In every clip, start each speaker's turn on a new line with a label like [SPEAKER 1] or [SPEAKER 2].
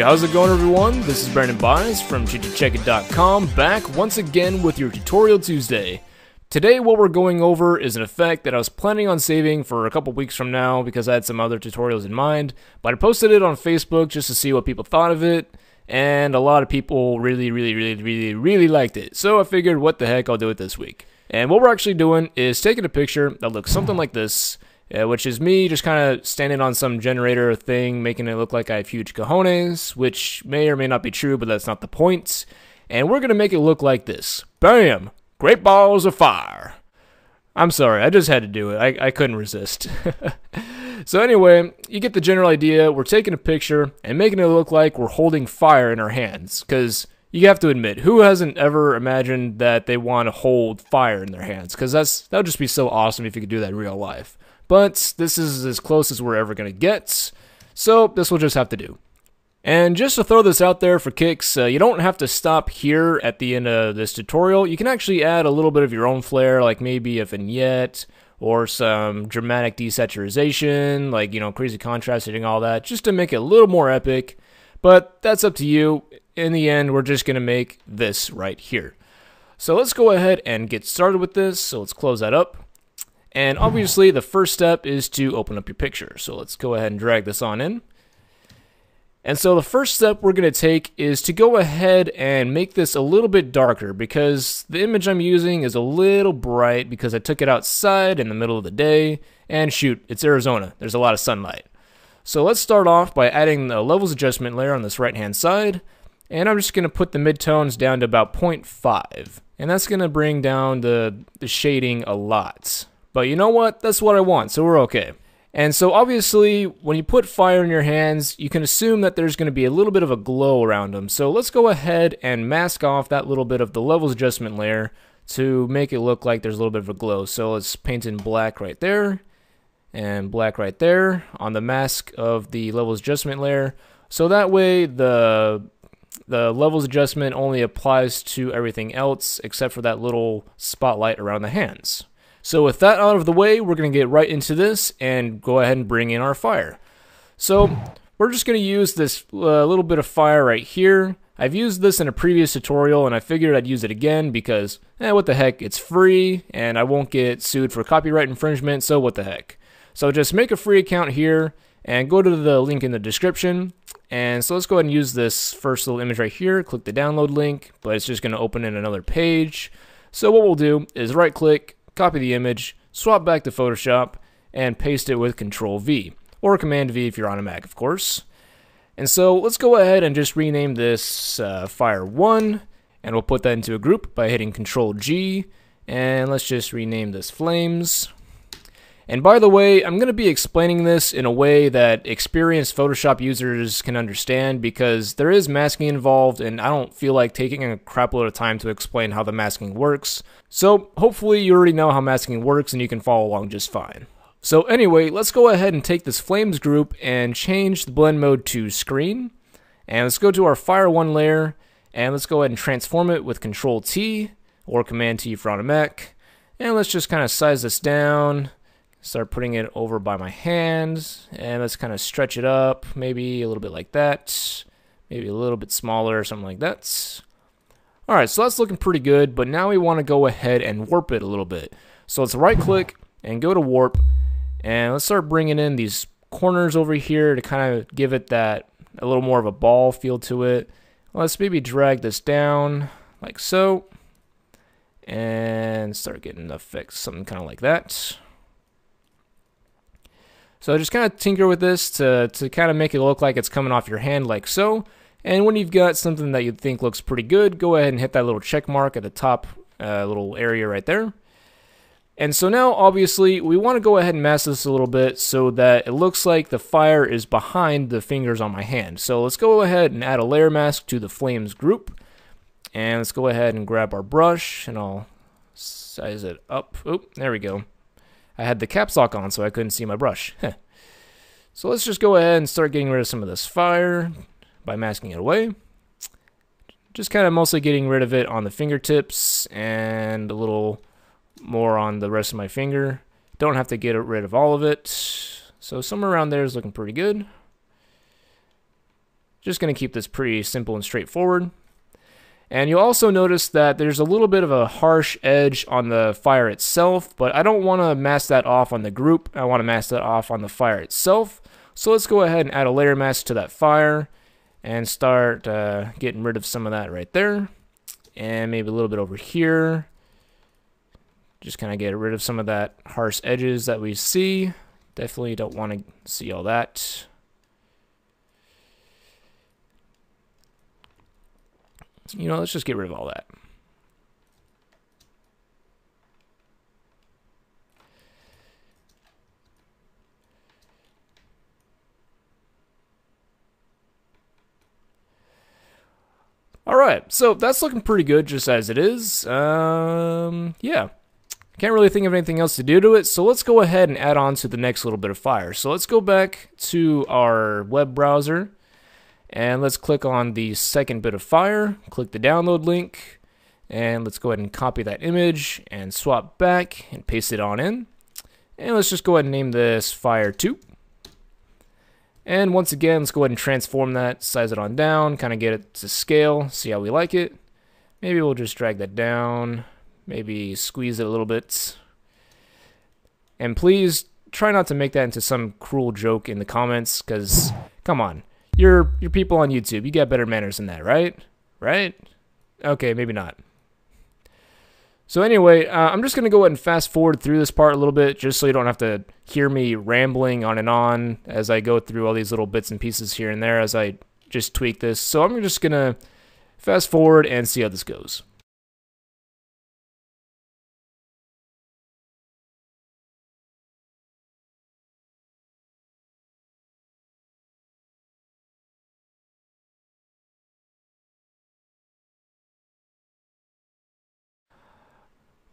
[SPEAKER 1] How's it going everyone? This is Brandon Byes from ChittyCheckit.com back once again with your Tutorial Tuesday. Today what we're going over is an effect that I was planning on saving for a couple weeks from now because I had some other tutorials in mind, but I posted it on Facebook just to see what people thought of it, and a lot of people really, really, really, really, really liked it. So I figured what the heck, I'll do it this week. And what we're actually doing is taking a picture that looks something like this, which is me just kind of standing on some generator thing, making it look like I have huge cojones, which may or may not be true, but that's not the point. And we're going to make it look like this. Bam! Great balls of fire. I'm sorry, I just had to do it. I, I couldn't resist. so anyway, you get the general idea. We're taking a picture and making it look like we're holding fire in our hands. Because you have to admit, who hasn't ever imagined that they want to hold fire in their hands? Because that's that would just be so awesome if you could do that in real life but this is as close as we're ever going to get, so this will just have to do. And just to throw this out there for kicks, uh, you don't have to stop here at the end of this tutorial. You can actually add a little bit of your own flair, like maybe a vignette or some dramatic desaturation, like, you know, crazy contrast hitting all that, just to make it a little more epic. But that's up to you. In the end, we're just going to make this right here. So let's go ahead and get started with this. So let's close that up. And obviously the first step is to open up your picture. So let's go ahead and drag this on in. And so the first step we're going to take is to go ahead and make this a little bit darker because the image I'm using is a little bright because I took it outside in the middle of the day. And shoot, it's Arizona. There's a lot of sunlight. So let's start off by adding the levels adjustment layer on this right hand side. And I'm just going to put the midtones down to about 0.5. And that's going to bring down the, the shading a lot. But you know what? That's what I want, so we're okay. And so obviously, when you put fire in your hands, you can assume that there's going to be a little bit of a glow around them. So let's go ahead and mask off that little bit of the levels adjustment layer to make it look like there's a little bit of a glow. So let's paint in black right there and black right there on the mask of the levels adjustment layer. So that way the the levels adjustment only applies to everything else except for that little spotlight around the hands. So with that out of the way, we're going to get right into this and go ahead and bring in our fire. So we're just going to use this uh, little bit of fire right here. I've used this in a previous tutorial and I figured I'd use it again because, eh, what the heck, it's free and I won't get sued for copyright infringement, so what the heck. So just make a free account here and go to the link in the description. And so let's go ahead and use this first little image right here. Click the download link, but it's just going to open in another page. So what we'll do is right click, copy the image, swap back to Photoshop, and paste it with Control V, or Command V if you're on a Mac, of course. And so let's go ahead and just rename this uh, Fire 1, and we'll put that into a group by hitting Control G, and let's just rename this Flames. And by the way, I'm going to be explaining this in a way that experienced Photoshop users can understand because there is masking involved and I don't feel like taking a crap load of time to explain how the masking works. So hopefully you already know how masking works and you can follow along just fine. So anyway, let's go ahead and take this flames group and change the blend mode to screen. And let's go to our Fire 1 layer and let's go ahead and transform it with Control T or Command T for on a Mac. And let's just kind of size this down start putting it over by my hands and let's kind of stretch it up maybe a little bit like that maybe a little bit smaller something like that. Alright so that's looking pretty good but now we want to go ahead and warp it a little bit. So let's right click and go to warp and let's start bringing in these corners over here to kind of give it that a little more of a ball feel to it. Let's maybe drag this down like so and start getting the fix, something kind of like that so just kind of tinker with this to, to kind of make it look like it's coming off your hand like so. And when you've got something that you think looks pretty good, go ahead and hit that little check mark at the top uh, little area right there. And so now, obviously, we want to go ahead and mask this a little bit so that it looks like the fire is behind the fingers on my hand. So let's go ahead and add a layer mask to the flames group. And let's go ahead and grab our brush, and I'll size it up. Oop, there we go. I had the caps lock on so I couldn't see my brush. so let's just go ahead and start getting rid of some of this fire by masking it away. Just kind of mostly getting rid of it on the fingertips and a little more on the rest of my finger. Don't have to get rid of all of it. So somewhere around there is looking pretty good. Just going to keep this pretty simple and straightforward. And you'll also notice that there's a little bit of a harsh edge on the fire itself, but I don't want to mask that off on the group. I want to mask that off on the fire itself. So let's go ahead and add a layer mask to that fire and start uh, getting rid of some of that right there. And maybe a little bit over here. Just kind of get rid of some of that harsh edges that we see. Definitely don't want to see all that. You know, let's just get rid of all that. All right, so that's looking pretty good just as it is. Um, yeah. Can't really think of anything else to do to it, so let's go ahead and add on to the next little bit of fire. So let's go back to our web browser, and let's click on the second bit of fire, click the download link, and let's go ahead and copy that image and swap back and paste it on in. And let's just go ahead and name this Fire 2. And once again, let's go ahead and transform that, size it on down, kind of get it to scale, see how we like it. Maybe we'll just drag that down, maybe squeeze it a little bit. And please try not to make that into some cruel joke in the comments, because, come on, you're, you're people on YouTube. You got better manners than that, right? Right? Okay, maybe not. So anyway, uh, I'm just going to go ahead and fast forward through this part a little bit just so you don't have to hear me rambling on and on as I go through all these little bits and pieces here and there as I just tweak this. So I'm just going to fast forward and see how this goes.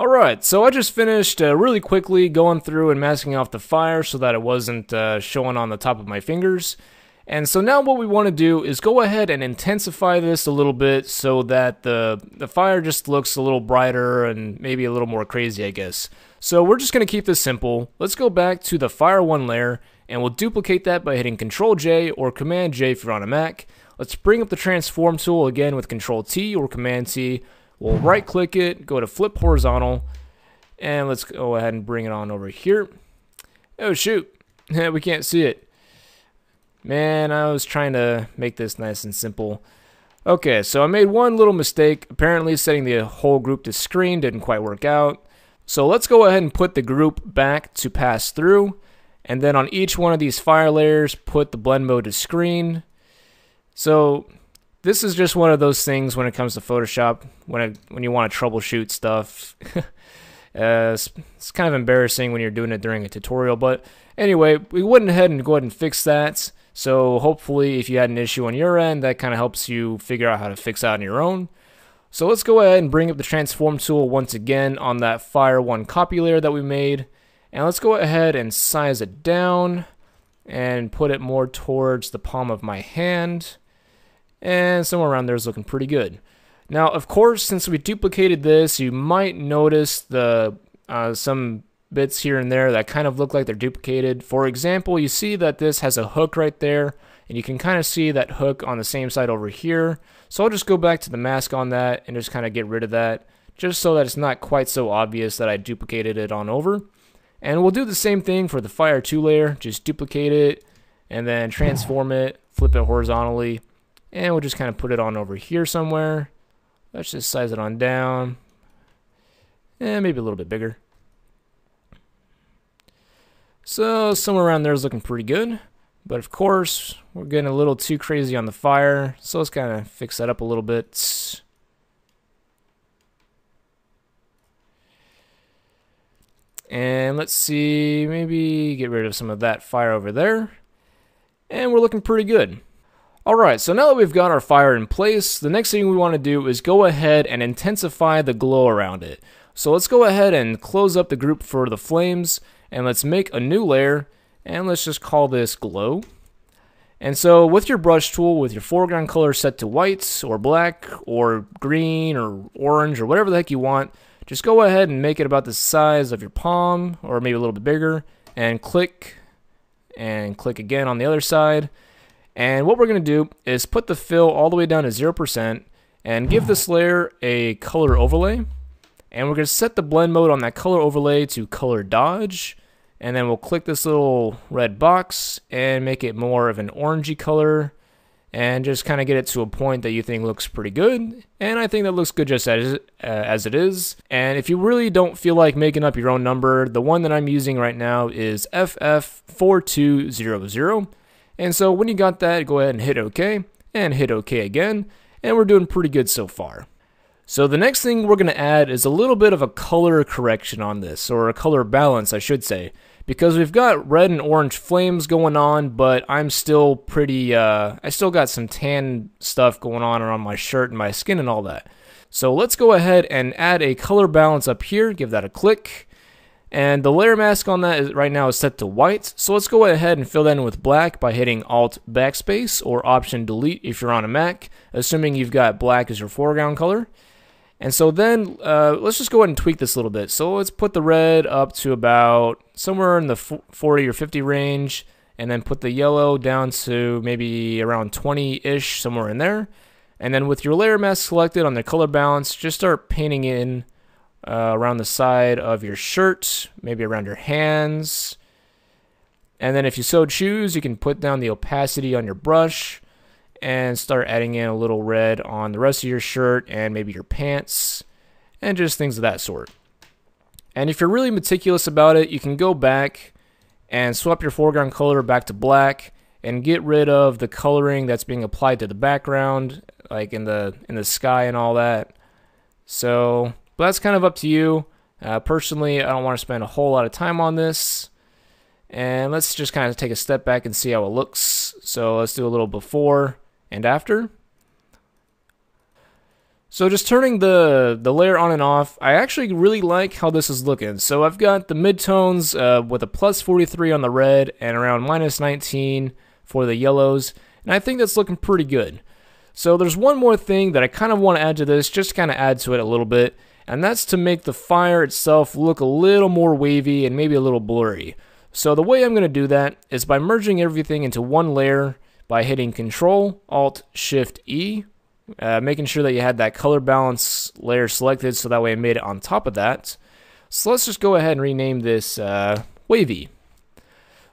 [SPEAKER 1] Alright, so I just finished uh, really quickly going through and masking off the fire so that it wasn't uh, showing on the top of my fingers. And so now what we want to do is go ahead and intensify this a little bit so that the, the fire just looks a little brighter and maybe a little more crazy, I guess. So we're just going to keep this simple. Let's go back to the Fire 1 layer and we'll duplicate that by hitting Control J or Command J if you're on a Mac. Let's bring up the Transform tool again with Control T or Command T We'll right click it, go to flip horizontal, and let's go ahead and bring it on over here. Oh shoot, we can't see it. Man, I was trying to make this nice and simple. Okay, so I made one little mistake. Apparently setting the whole group to screen didn't quite work out. So let's go ahead and put the group back to pass through. And then on each one of these fire layers, put the blend mode to screen. So this is just one of those things when it comes to Photoshop when when you want to troubleshoot stuff. uh, it's, it's, kind of embarrassing when you're doing it during a tutorial, but anyway, we went ahead and go ahead and fix that. So hopefully, if you had an issue on your end, that kind of helps you figure out how to fix that on your own. So let's go ahead and bring up the transform tool once again on that Fire 1 copy layer that we made. And let's go ahead and size it down and put it more towards the palm of my hand and somewhere around there is looking pretty good. Now, of course, since we duplicated this, you might notice the uh, some bits here and there that kind of look like they're duplicated. For example, you see that this has a hook right there, and you can kind of see that hook on the same side over here. So I'll just go back to the mask on that and just kind of get rid of that, just so that it's not quite so obvious that I duplicated it on over. And we'll do the same thing for the Fire 2 layer, just duplicate it, and then transform it, flip it horizontally, and we'll just kind of put it on over here somewhere. Let's just size it on down. And maybe a little bit bigger. So somewhere around there is looking pretty good. But of course, we're getting a little too crazy on the fire. So let's kind of fix that up a little bit. And let's see, maybe get rid of some of that fire over there. And we're looking pretty good. Alright, so now that we've got our fire in place, the next thing we want to do is go ahead and intensify the glow around it. So let's go ahead and close up the group for the flames, and let's make a new layer, and let's just call this glow. And so with your brush tool, with your foreground color set to white, or black, or green, or orange, or whatever the heck you want, just go ahead and make it about the size of your palm, or maybe a little bit bigger, and click, and click again on the other side. And what we're going to do is put the fill all the way down to 0% and give this layer a color overlay. And we're going to set the blend mode on that color overlay to color dodge. And then we'll click this little red box and make it more of an orangey color and just kind of get it to a point that you think looks pretty good. And I think that looks good just as, uh, as it is. And if you really don't feel like making up your own number, the one that I'm using right now is FF4200. And so when you got that, go ahead and hit OK and hit OK again. And we're doing pretty good so far. So the next thing we're going to add is a little bit of a color correction on this, or a color balance, I should say because we've got red and orange flames going on, but I'm still pretty, uh, I still got some tan stuff going on around my shirt and my skin and all that. So let's go ahead and add a color balance up here, give that a click. And the layer mask on that is, right now is set to white. So let's go ahead and fill that in with black by hitting Alt Backspace or Option Delete if you're on a Mac, assuming you've got black as your foreground color. And so then uh, let's just go ahead and tweak this a little bit. So let's put the red up to about somewhere in the 40 or 50 range, and then put the yellow down to maybe around 20-ish, somewhere in there. And then with your layer mask selected on the color balance, just start painting in uh, around the side of your shirt, maybe around your hands. And then if you so choose, you can put down the opacity on your brush and start adding in a little red on the rest of your shirt and maybe your pants and just things of that sort. And if you're really meticulous about it, you can go back and swap your foreground color back to black and get rid of the coloring that's being applied to the background, like in the in the sky and all that. So, but that's kind of up to you. Uh, personally, I don't want to spend a whole lot of time on this. And let's just kind of take a step back and see how it looks. So let's do a little before and after. So just turning the, the layer on and off, I actually really like how this is looking. So I've got the midtones uh, with a plus 43 on the red and around minus 19 for the yellows, and I think that's looking pretty good. So there's one more thing that I kind of want to add to this, just kind of add to it a little bit, and that's to make the fire itself look a little more wavy and maybe a little blurry. So the way I'm going to do that is by merging everything into one layer by hitting Control Alt Shift E, uh, making sure that you had that color balance layer selected so that way I made it on top of that. So let's just go ahead and rename this uh, Wavy.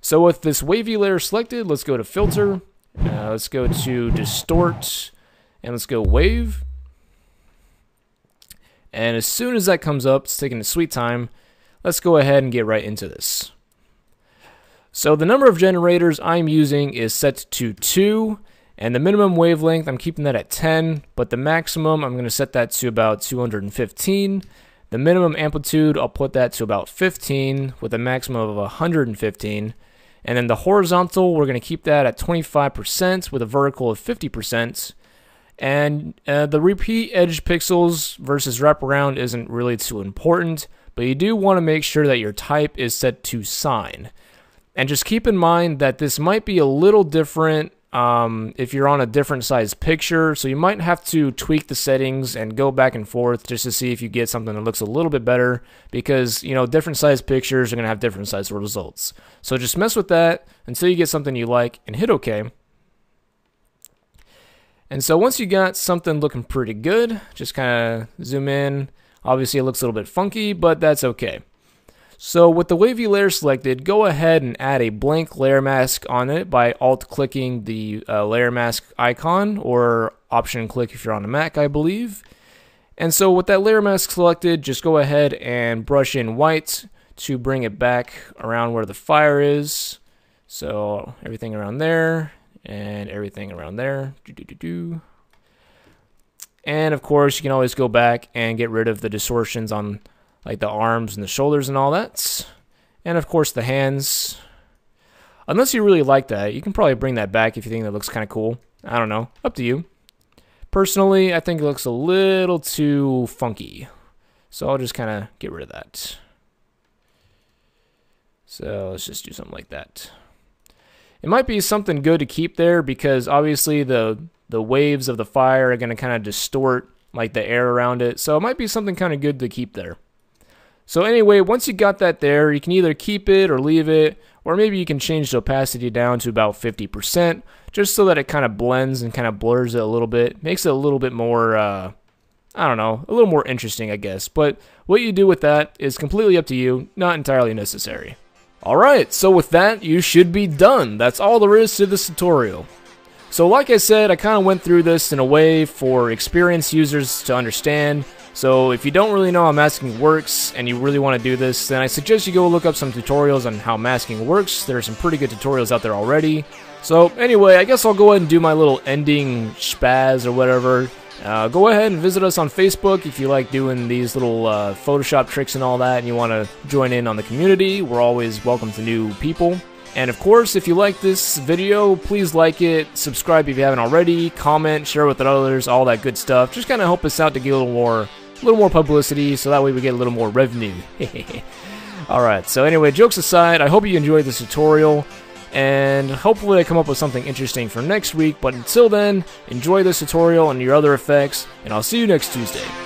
[SPEAKER 1] So with this wavy layer selected, let's go to Filter, uh, let's go to Distort, and let's go Wave. And as soon as that comes up, it's taking a sweet time, let's go ahead and get right into this. So the number of generators I'm using is set to 2, and the minimum wavelength, I'm keeping that at 10, but the maximum, I'm going to set that to about 215. The minimum amplitude, I'll put that to about 15, with a maximum of 115. And then the horizontal, we're going to keep that at 25% with a vertical of 50%. And uh, the repeat edge pixels versus wraparound isn't really too important, but you do want to make sure that your type is set to sine. And just keep in mind that this might be a little different um, if you're on a different size picture. So you might have to tweak the settings and go back and forth just to see if you get something that looks a little bit better because, you know, different size pictures are going to have different size results. So just mess with that until you get something you like and hit OK. And so once you got something looking pretty good, just kind of zoom in. Obviously, it looks a little bit funky, but that's okay. So with the wavy layer selected, go ahead and add a blank layer mask on it by alt clicking the uh, layer mask icon or option click if you're on a Mac, I believe. And so with that layer mask selected, just go ahead and brush in white to bring it back around where the fire is. So everything around there and everything around there. And of course, you can always go back and get rid of the distortions on like the arms and the shoulders and all that. And of course the hands. Unless you really like that, you can probably bring that back if you think that looks kind of cool. I don't know. Up to you. Personally, I think it looks a little too funky. So I'll just kind of get rid of that. So let's just do something like that. It might be something good to keep there because obviously the the waves of the fire are going to kind of distort like the air around it. So it might be something kind of good to keep there. So anyway, once you got that there, you can either keep it or leave it, or maybe you can change the opacity down to about 50%, just so that it kind of blends and kind of blurs it a little bit, makes it a little bit more, uh, I don't know, a little more interesting, I guess. But what you do with that is completely up to you, not entirely necessary. Alright, so with that, you should be done. That's all there is to this tutorial. So like I said, I kind of went through this in a way for experienced users to understand. So if you don't really know how masking works and you really want to do this, then I suggest you go look up some tutorials on how masking works. There are some pretty good tutorials out there already. So anyway, I guess I'll go ahead and do my little ending spaz or whatever. Uh, go ahead and visit us on Facebook if you like doing these little uh, Photoshop tricks and all that and you want to join in on the community. We're always welcome to new people. And of course, if you like this video, please like it, subscribe if you haven't already, comment, share with others, all that good stuff. Just kind of help us out to get a little more, a little more publicity, so that way we get a little more revenue. Alright, so anyway, jokes aside, I hope you enjoyed this tutorial, and hopefully I come up with something interesting for next week, but until then, enjoy this tutorial and your other effects, and I'll see you next Tuesday.